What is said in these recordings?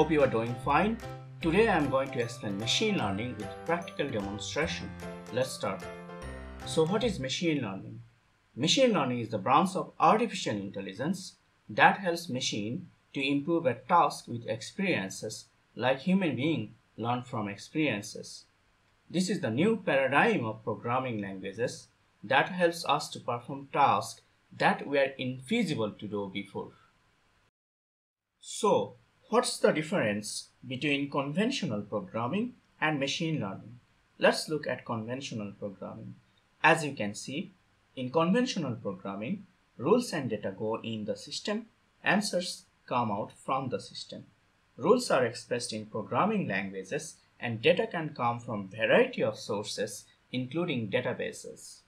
Hope you are doing fine. Today I am going to explain machine learning with practical demonstration. Let's start. So what is machine learning? Machine learning is the branch of artificial intelligence that helps machine to improve a task with experiences like human being learn from experiences. This is the new paradigm of programming languages that helps us to perform tasks that were infeasible to do before. So, what's the difference between conventional programming and machine learning? Let's look at conventional programming. As you can see, in conventional programming, rules and data go in the system, answers come out from the system. Rules are expressed in programming languages and data can come from variety of sources including databases.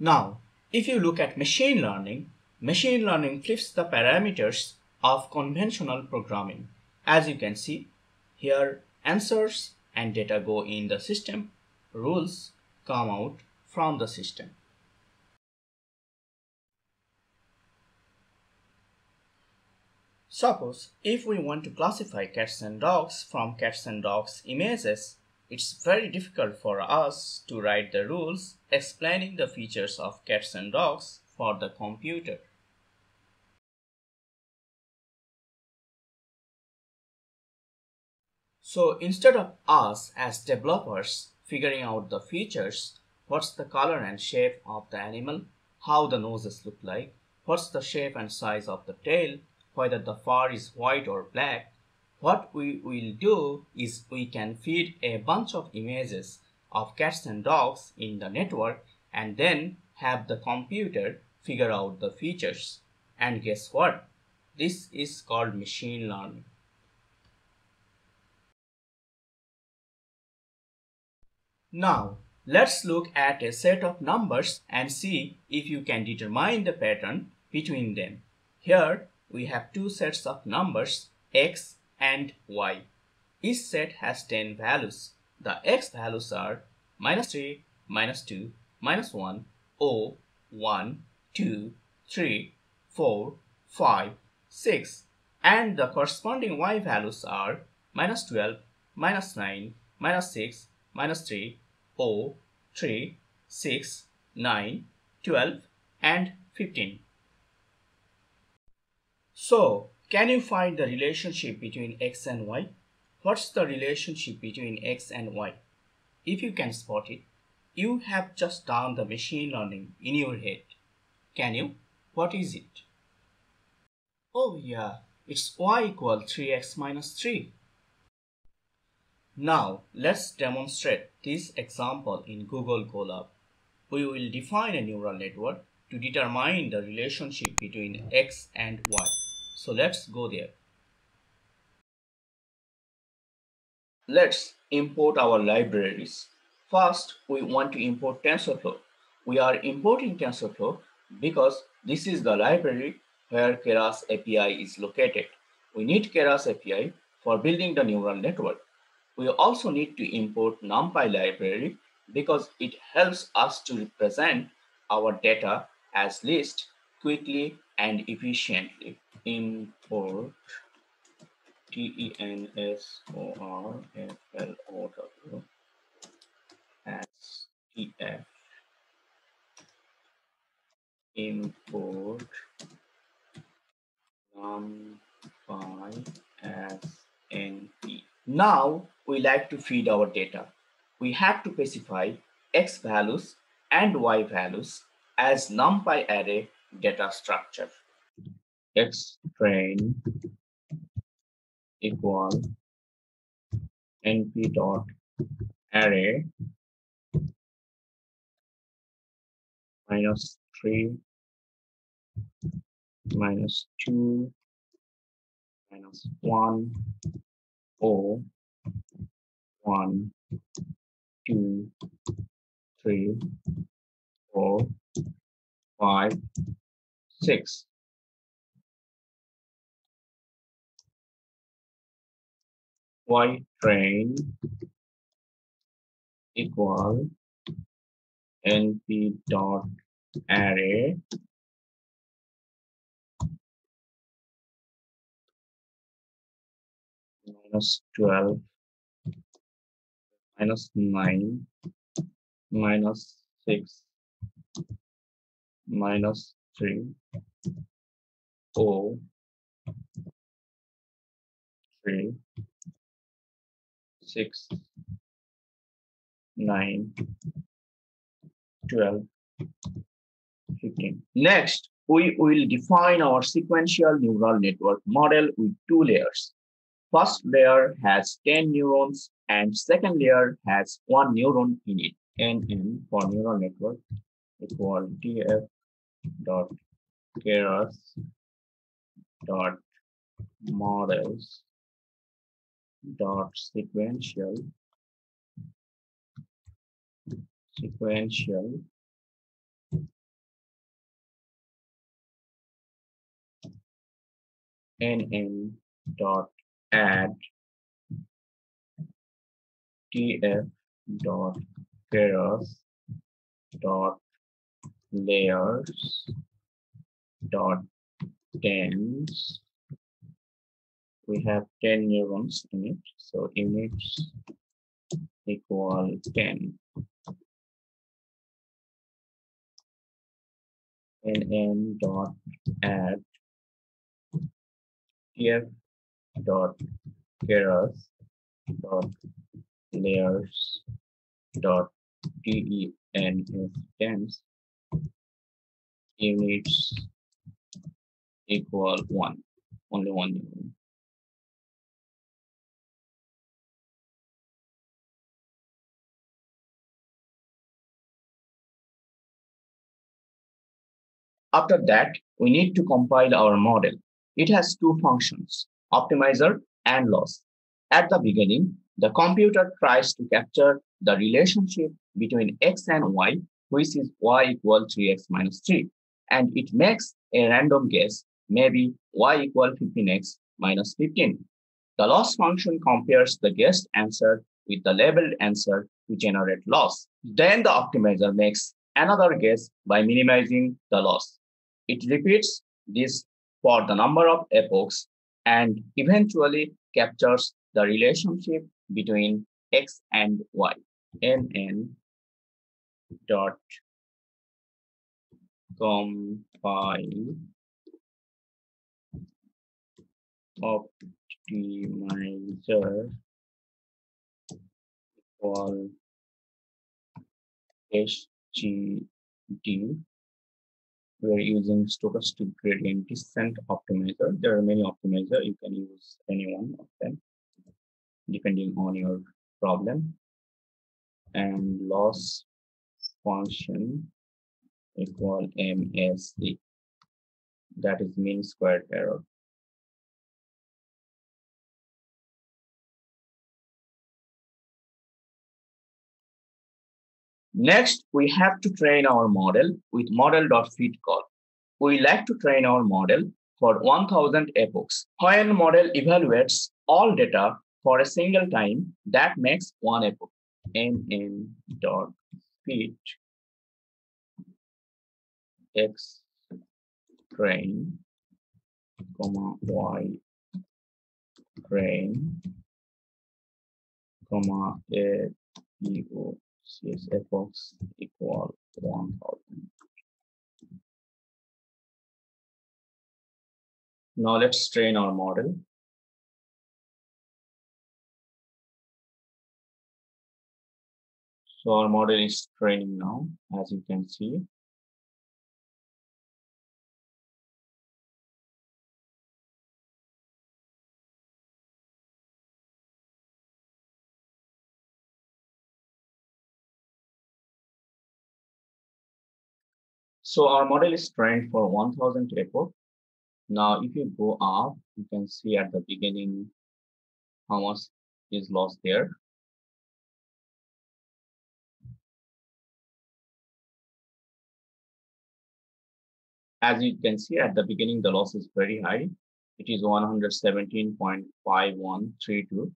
Now, if you look at machine learning, machine learning flips the parameters of conventional programming. As you can see, here answers and data go in the system, rules come out from the system. Suppose if we want to classify cats and dogs from cats and dogs images, it's very difficult for us to write the rules explaining the features of cats and dogs for the computer. So instead of us as developers figuring out the features, what's the color and shape of the animal, how the noses look like, what's the shape and size of the tail, whether the fur is white or black, what we will do is we can feed a bunch of images of cats and dogs in the network and then have the computer figure out the features. And guess what? This is called machine learning. Now, let's look at a set of numbers and see if you can determine the pattern between them. Here, we have two sets of numbers, x and y. Each set has 10 values. The x values are minus 3, minus 2, minus 1, 0, 1, 2, 3, 4, 5, 6 and the corresponding y values are minus 12, minus 9, minus 6, minus 3, 0, 3, 6, 9, 12 and 15. So can you find the relationship between x and y? What's the relationship between x and y? If you can spot it, you have just done the machine learning in your head. Can you? What is it? Oh yeah, it's y equal 3x minus 3. Now let's demonstrate this example in Google Colab. We will define a neural network to determine the relationship between x and y. So let's go there. Let's import our libraries. First, we want to import TensorFlow. We are importing TensorFlow because this is the library where Keras API is located. We need Keras API for building the neural network. We also need to import NumPy library because it helps us to represent our data as list quickly and efficiently import T E N S O R F L O W S T F import numpy as np. Now we like to feed our data. We have to specify x values and y values as numpy array data structure x train equal np dot array minus 3 minus 2 minus 1 4 1 2 3 4 5 6 y train equal np dot array minus 12 minus 9 minus 6 minus 3 O 3 6 9 12 15 next we will define our sequential neural network model with two layers. First layer has 10 neurons and second layer has one neuron in it. Nn for neural network equal tf dot keras dot models dot sequential sequential nn dot add tf dot keras dot layers dot dense we have 10 neurons in it. So image equal 10 nn dot add tf dot keras dot layers dot dense tens. Units equal one only one unit. After that, we need to compile our model. It has two functions, optimizer and loss. At the beginning, the computer tries to capture the relationship between x and y, which is y equal 3x minus 3. And it makes a random guess, maybe y equal 15x minus 15. The loss function compares the guessed answer with the labeled answer to generate loss. Then the optimizer makes another guess by minimizing the loss. It repeats this for the number of epochs and eventually captures the relationship between x and y. nn dot compile optimizer equal SGD we are using stochastic gradient descent optimizer. There are many optimizer. You can use any one of them depending on your problem. And loss function equal MSE. That is mean squared error. Next, we have to train our model with model.fit call. We like to train our model for 1000 epochs. When model evaluates all data for a single time, that makes one epoch. nn dot fit x train comma y train comma a CS epochs equal 1000. Now let's train our model. So our model is training now, as you can see. So our model is trained for 1000 epoch. Now, if you go up, you can see at the beginning how much is lost there. As you can see at the beginning, the loss is very high. It is 117.5132.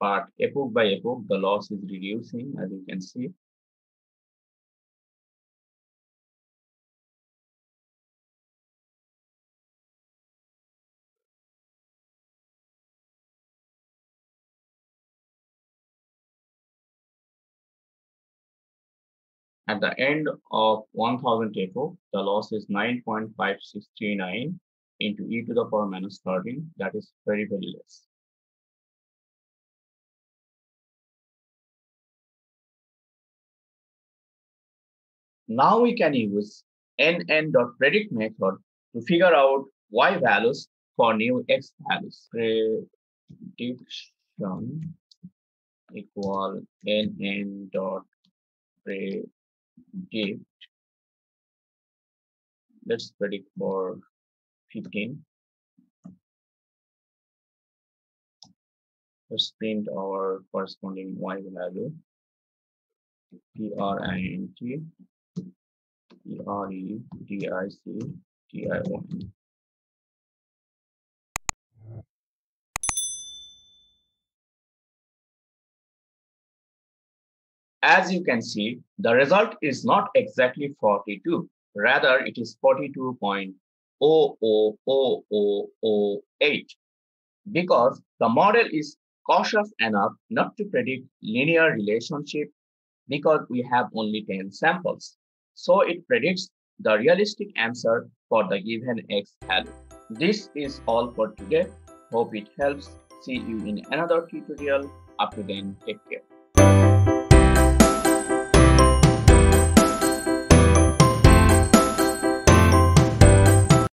But epoch by epoch, the loss is reducing, as you can see. At the end of 1000 epoch, the loss is 9.5639 into e to the power minus 13. That is very, very less. Now we can use nn.predict method to figure out y values for new x values. Prediction equal nn dot predict gate. Let's predict for 15. Let's print our corresponding y value. P-R-I-N-T, P-R-E-D-I-C, T-I-1. As you can see, the result is not exactly 42. Rather, it is 42.00008 because the model is cautious enough not to predict linear relationship because we have only 10 samples. So it predicts the realistic answer for the given x value. This is all for today. Hope it helps. See you in another tutorial. Up to then, take care.